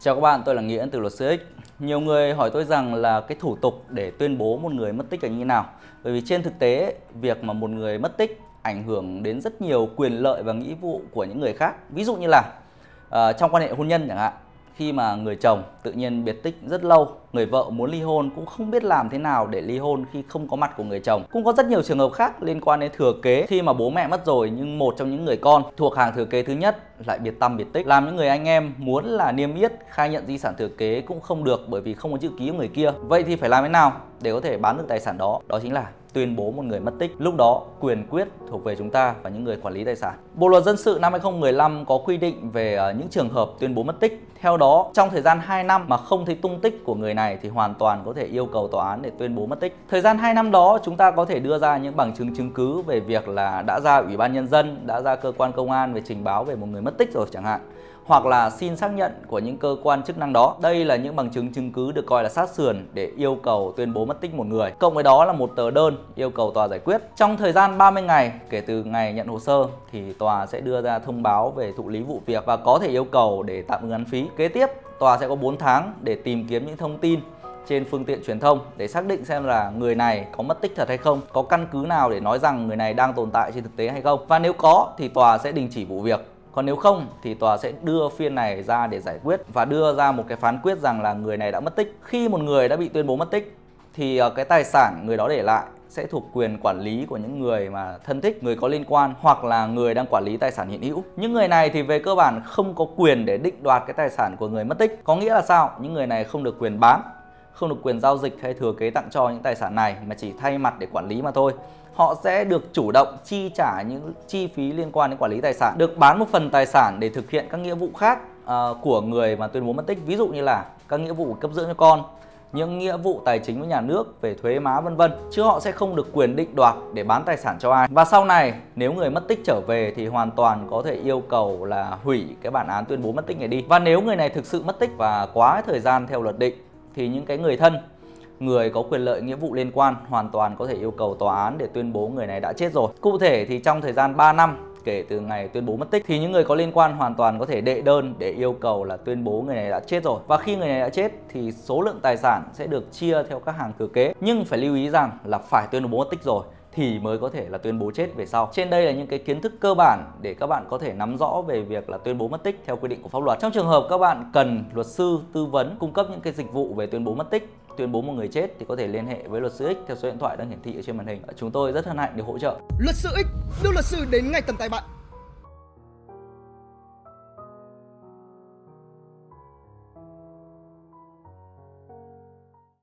Chào các bạn, tôi là Nghĩa từ luật sư X. Nhiều người hỏi tôi rằng là cái thủ tục để tuyên bố một người mất tích là như thế nào. Bởi vì trên thực tế, việc mà một người mất tích ảnh hưởng đến rất nhiều quyền lợi và nghĩa vụ của những người khác. Ví dụ như là uh, trong quan hệ hôn nhân chẳng hạn, khi mà người chồng tự nhiên biệt tích rất lâu, người vợ muốn ly hôn cũng không biết làm thế nào để ly hôn khi không có mặt của người chồng. Cũng có rất nhiều trường hợp khác liên quan đến thừa kế. Khi mà bố mẹ mất rồi nhưng một trong những người con thuộc hàng thừa kế thứ nhất lại biệt tâm biệt tích. Làm những người anh em muốn là niêm yết, khai nhận di sản thừa kế cũng không được bởi vì không có chữ ký của người kia. Vậy thì phải làm thế nào để có thể bán được tài sản đó? Đó chính là tuyên bố một người mất tích. Lúc đó quyền quyết thuộc về chúng ta và những người quản lý tài sản. Bộ luật dân sự năm 2015 có quy định về ờ, những trường hợp tuyên bố mất tích. Theo đó, trong thời gian 2 năm mà không thấy tung tích của người này thì hoàn toàn có thể yêu cầu tòa án để tuyên bố mất tích. Thời gian 2 năm đó chúng ta có thể đưa ra những bằng chứng chứng cứ về việc là đã ra ủy ban nhân dân, đã ra cơ quan công an về trình báo về một người mất tích rồi chẳng hạn hoặc là xin xác nhận của những cơ quan chức năng đó. Đây là những bằng chứng chứng cứ được coi là sát sườn để yêu cầu tuyên bố mất tích một người. Cộng với đó là một tờ đơn yêu cầu tòa giải quyết. Trong thời gian 30 ngày kể từ ngày nhận hồ sơ thì tòa sẽ đưa ra thông báo về thụ lý vụ việc và có thể yêu cầu để tạm ngừng án phí. Kế tiếp, tòa sẽ có 4 tháng để tìm kiếm những thông tin trên phương tiện truyền thông để xác định xem là người này có mất tích thật hay không, có căn cứ nào để nói rằng người này đang tồn tại trên thực tế hay không. Và nếu có thì tòa sẽ đình chỉ vụ việc còn nếu không thì tòa sẽ đưa phiên này ra để giải quyết và đưa ra một cái phán quyết rằng là người này đã mất tích. Khi một người đã bị tuyên bố mất tích thì ờ, cái tài sản người đó để lại sẽ thuộc quyền quản lý của những người mà thân thích, người có liên quan hoặc là người đang quản lý tài sản hiện hữu. Những người này thì về cơ bản không có quyền để định đoạt cái tài sản của người mất tích. Có nghĩa là sao? Những người này không được quyền bán, không được quyền giao dịch hay thừa kế tặng cho những tài sản này mà chỉ thay mặt để quản lý mà thôi họ sẽ được chủ động chi trả những chi phí liên quan đến quản lý tài sản, được bán một phần tài sản để thực hiện các nghĩa vụ khác uh, của người mà tuyên bố mất tích, ví dụ như là các nghĩa vụ cấp dưỡng cho con, những nghĩa vụ tài chính với nhà nước về thuế má, vân vân, chứ họ sẽ không được quyền định đoạt để bán tài sản cho ai và sau này, nếu người mất tích trở về thì hoàn toàn có thể yêu cầu là hủy cái bản án tuyên bố mất tích này đi và nếu người này thực sự mất tích và quá thời gian theo luật định, thì những cái người thân, người có quyền lợi, nghĩa vụ liên quan hoàn toàn có thể yêu cầu tòa án để tuyên bố người này đã chết rồi. Cụ thể thì trong thời gian 3 năm kể từ ngày tuyên bố mất tích thì những người có liên quan hoàn toàn có thể đệ đơn để yêu cầu là tuyên bố người này đã chết rồi. Và khi người này đã chết thì số lượng tài sản sẽ được chia theo các hàng thừa kế. Nhưng phải lưu ý rằng là phải tuyên bố mất tích rồi thì mới có thể là tuyên bố chết về sau. Trên đây là những cái kiến thức cơ bản để các bạn có thể nắm rõ về việc là tuyên bố mất tích theo quy định của pháp luật. Trong trường hợp các bạn cần luật sư tư vấn cung cấp những cái dịch vụ về tuyên bố mất tích, tuyên bố một người chết thì có thể liên hệ với luật sư X theo số điện thoại đang hiển thị ở trên màn hình. Chúng tôi rất hân hạnh được hỗ trợ. Luật sư X đưa luật sư đến ngay tầm tay bạn.